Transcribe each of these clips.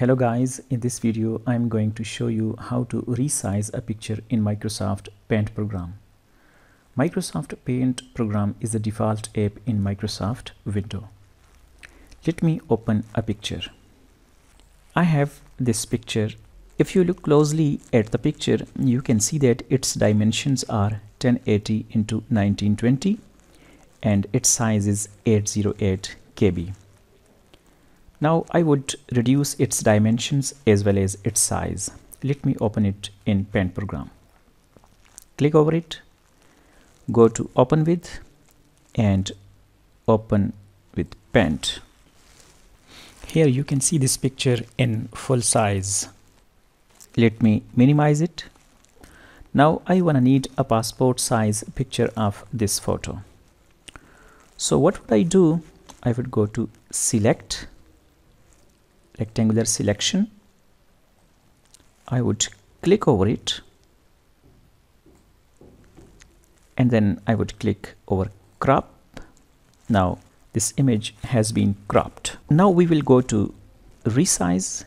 Hello guys, in this video I am going to show you how to resize a picture in Microsoft Paint program. Microsoft Paint program is the default app in Microsoft Windows. Let me open a picture. I have this picture. If you look closely at the picture, you can see that its dimensions are 1080 into 1920 and its size is 808 KB. Now I would reduce its dimensions as well as its size. Let me open it in Paint program. Click over it, go to open with and open with Paint. Here you can see this picture in full size. Let me minimize it. Now I wanna need a passport size picture of this photo. So what would I do? I would go to select rectangular selection. I would click over it. And then I would click over crop. Now this image has been cropped. Now we will go to resize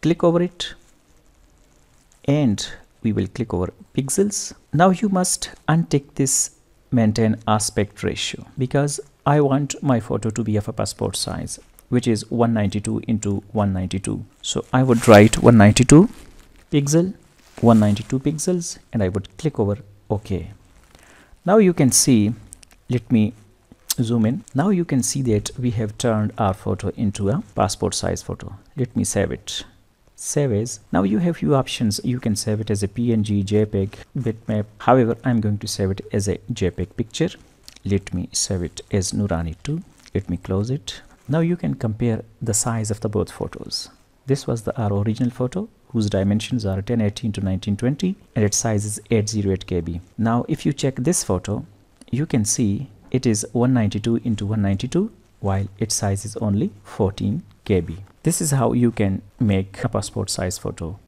click over it. And we will click over pixels. Now you must untick this maintain aspect ratio because I want my photo to be of a passport size which is 192 into 192 so I would write 192 pixel 192 pixels and I would click over OK. Now you can see let me zoom in. Now you can see that we have turned our photo into a passport size photo. Let me save it. Save as now you have few options. You can save it as a png jpeg bitmap. However i'm going to save it as a jpeg picture. Let me save it as nurani 2 let me close it now you can compare the size of the both photos. This was the our original photo whose dimensions are 1080 to 1920 and its size is 808 KB. Now if you check this photo, you can see it is 192 into 192 while its size is only 14 KB. This is how you can make a passport size photo.